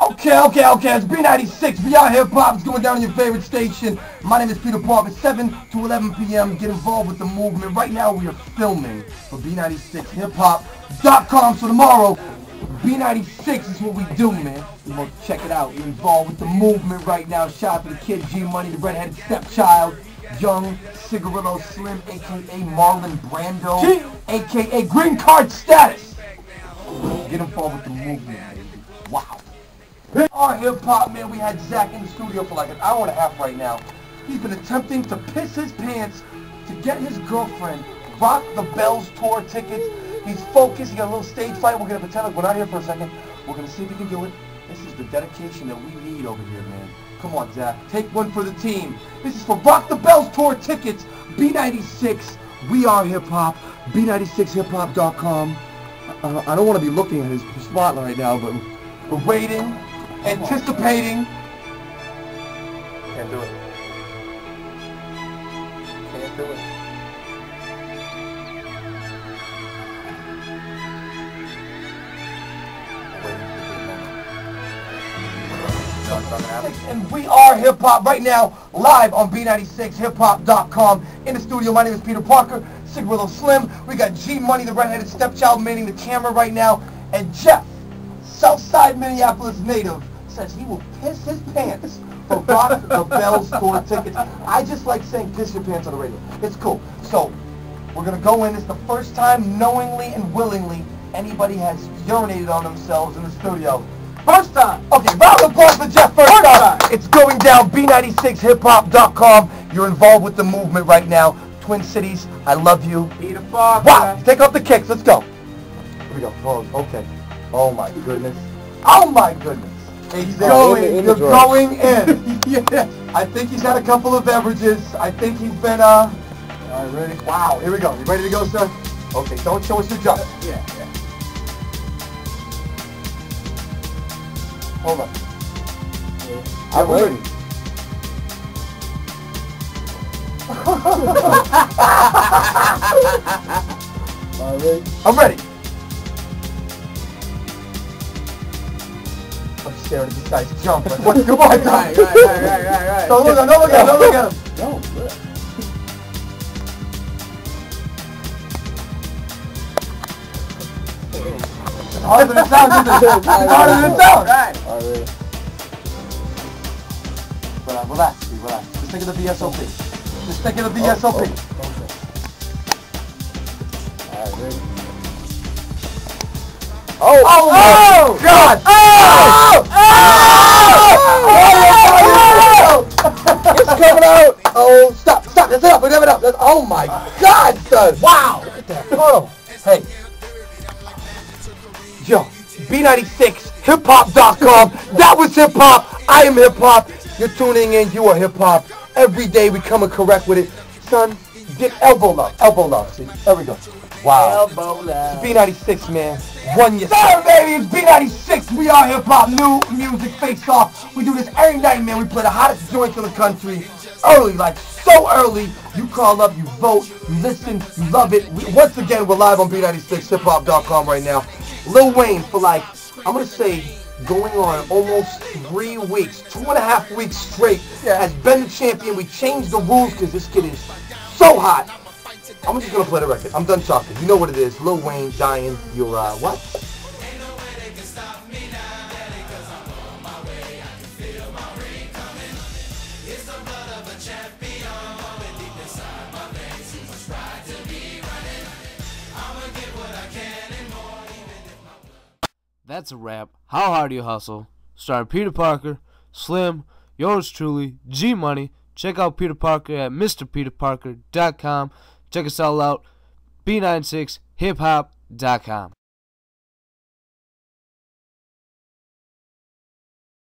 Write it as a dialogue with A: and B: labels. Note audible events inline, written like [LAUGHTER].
A: Okay, okay, okay. It's B96. We are hip hop. It's going down on your favorite station. My name is Peter Parker. 7 to 11 p.m. Get involved with the movement. Right now, we are filming for B96 Hip Hop.com. So tomorrow, B96 is what we do, man. You want to check it out. You're involved with the movement right now. Shout out to the kid G Money, the redheaded stepchild, young Cigarillo Slim, aka Marlon Brando, aka Green Card Status. Get involved with the movement, baby. Wow. Our hip hop man, we had Zach in the studio for like an hour and a half right now. He's been attempting to piss his pants to get his girlfriend Rock the Bells tour tickets. He's focused. He got a little stage fight. We're gonna pretend like we're not here for a second. We're gonna see if he can do it. This is the dedication that we need over here, man. Come on, Zach. Take one for the team. This is for Rock the Bells tour tickets. B96. We are hip hop. B96hiphop.com. Uh, I don't want to be looking at his spotlight right now, but we're waiting, anticipating. Can't do it. Can't do it. And we are hip hop right now, live on B96hiphop.com. In the studio, my name is Peter Parker, Cigarillo Slim. We got G Money, the redheaded stepchild, manning the camera right now. And Jeff, Southside Minneapolis native, says he will piss his pants for Rock [LAUGHS] the Bells tour tickets. I just like saying piss your pants on the radio. It's cool. So, we're going to go in. It's the first time, knowingly and willingly, anybody has urinated on themselves in the studio. First time. Okay, round of applause for Jeff first, first time. It's going down, B96hiphop.com. You're involved with the movement right now. Twin Cities, I love you.
B: Peter Parker.
A: Wow, take off the kicks. Let's go. Here we go. Oh, okay. Oh my goodness. Oh my goodness. He's going. In the, in you're going [LAUGHS] in. yes. I think he's had a couple of beverages. I think he's been, uh... All right, ready? Wow, here we go. You ready to go, sir? Okay, don't show us your jump.
B: Yeah, yeah.
A: Hold on.
B: Yeah, I'm ready.
A: All right. I'm ready. I'm staring at this guy's jump. Like, what's [LAUGHS] going on?
B: Right, right, right, right, right, right.
A: Don't look at him, don't look at him, don't look at him.
B: No, look.
A: Harder than it sounds, isn't it? Harder than it sounds.
B: Right.
A: All right. Relax, relax, relax. Just think of the BSOP. Just think of the BSOP.
B: Oh, okay. All right, ready?
A: Oh! Oh! oh God! Oh! Oh! oh! It's coming out! Oh, stop, stop, that's enough, enough, enough. That's, oh my God, son! Wow! Look at that. Oh, hey. Yo, B96, hiphop.com. That was hip hop. I am hip hop. You're tuning in. You are hip hop. Every day we come and correct with it. Son, get elbow love. Elbow love. See, there we go. Wow.
B: Elbow love.
A: B96, man. One year. Sir, baby, it's B96. We are hip hop. New music face off. We do this every night, man. We play the hottest joints in the country. Early, like so early. You call up, you vote, you listen, you love it. We, once again, we're live on B96, hiphop.com right now. Lil Wayne for like, I'm going to say, going on almost three weeks, two and a half weeks straight, has been the champion. We changed the rules because this kid is so hot. I'm just going to play the record. I'm done talking. You know what it is. Lil Wayne dying. You're, uh, what?
C: That's a wrap. How hard do you hustle? Starring Peter Parker, Slim, yours truly, G Money. Check out Peter Parker at MrPeterParker.com. Check us all out, B96hiphop.com.